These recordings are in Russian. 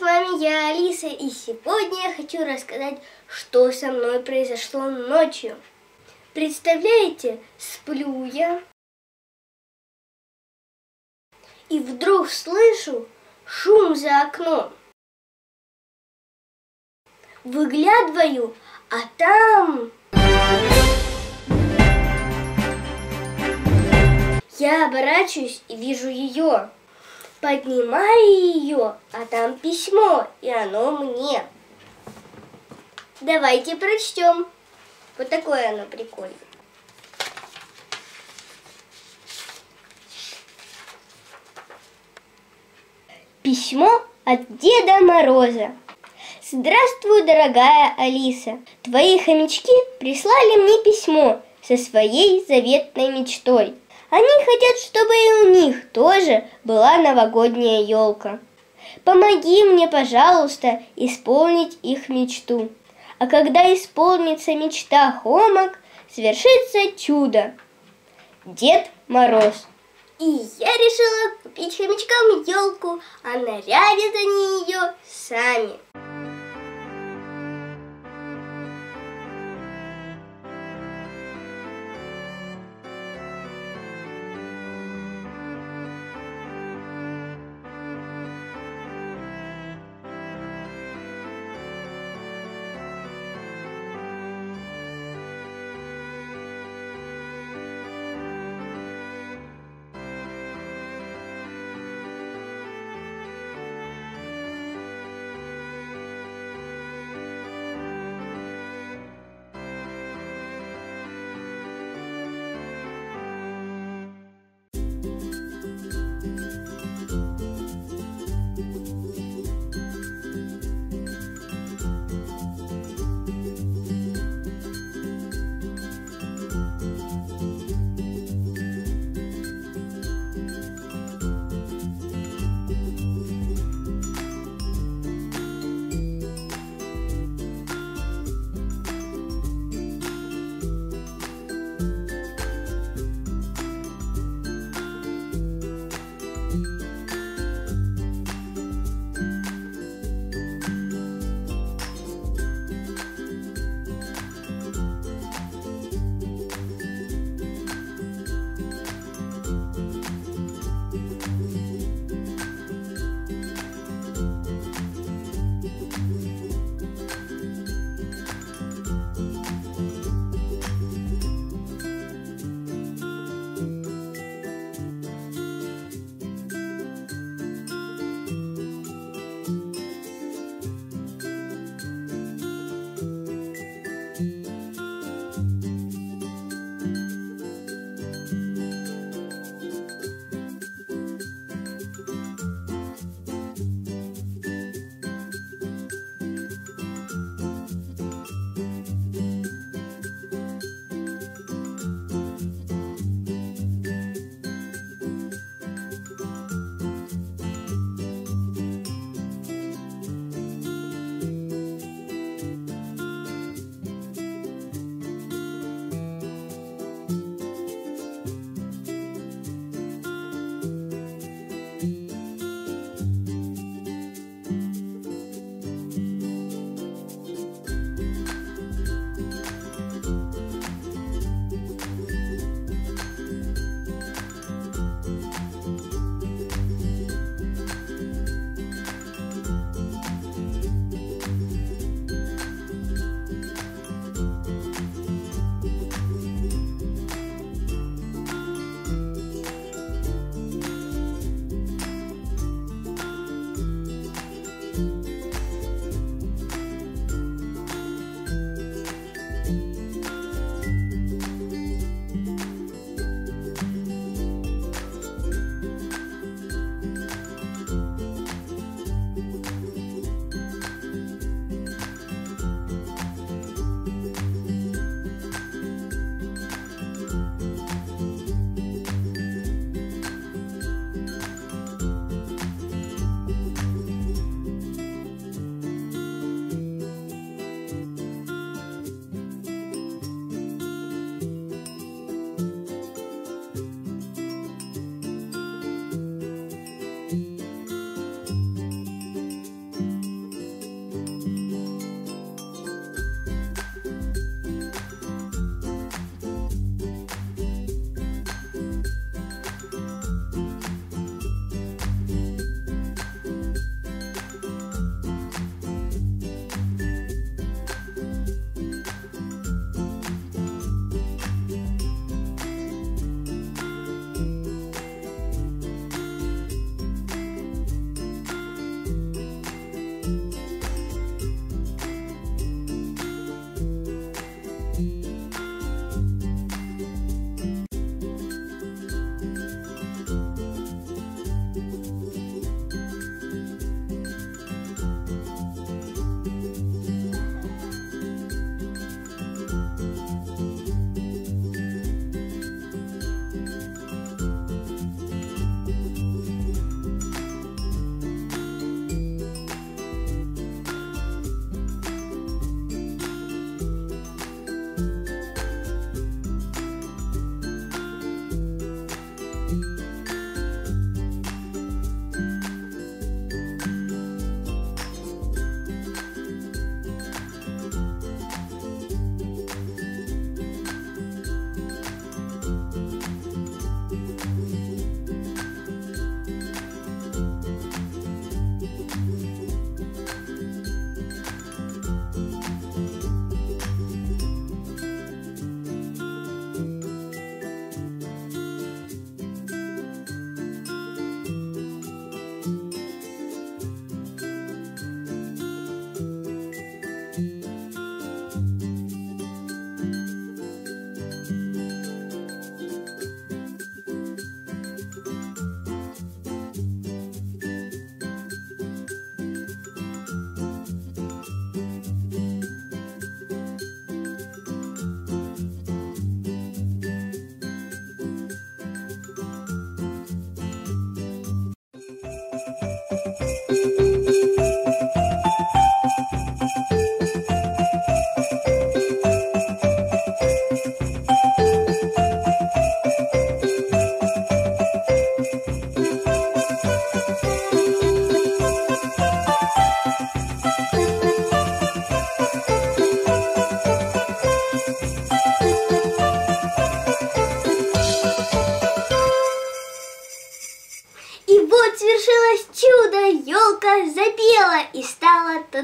с вами я, Алиса, и сегодня я хочу рассказать, что со мной произошло ночью. Представляете, сплю я, и вдруг слышу шум за окном. Выглядываю, а там... Я оборачиваюсь и вижу ее. Поднимаю ее, а там письмо, и оно мне. Давайте прочтем. Вот такое оно прикольное. Письмо от Деда Мороза. Здравствуй, дорогая Алиса. Твои хомячки прислали мне письмо со своей заветной мечтой. Они хотят, чтобы и у них тоже была новогодняя елка. Помоги мне, пожалуйста, исполнить их мечту. А когда исполнится мечта Хомок, свершится чудо. Дед Мороз. И я решила купить хомячкам елку, а нарядят они ее сами.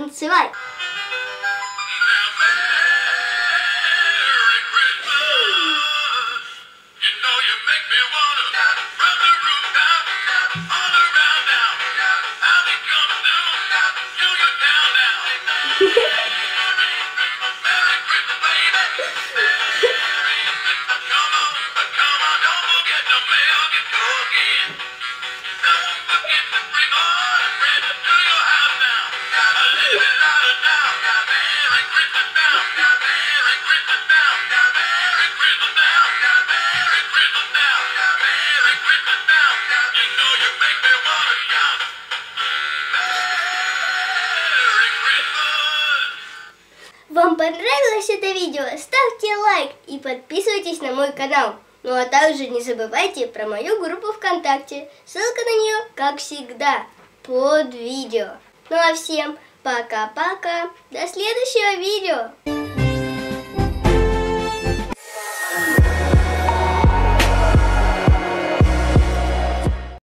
面い。Это видео? Ставьте лайк и подписывайтесь на мой канал. Ну а также не забывайте про мою группу ВКонтакте. Ссылка на нее, как всегда, под видео. Ну а всем пока-пока. До следующего видео.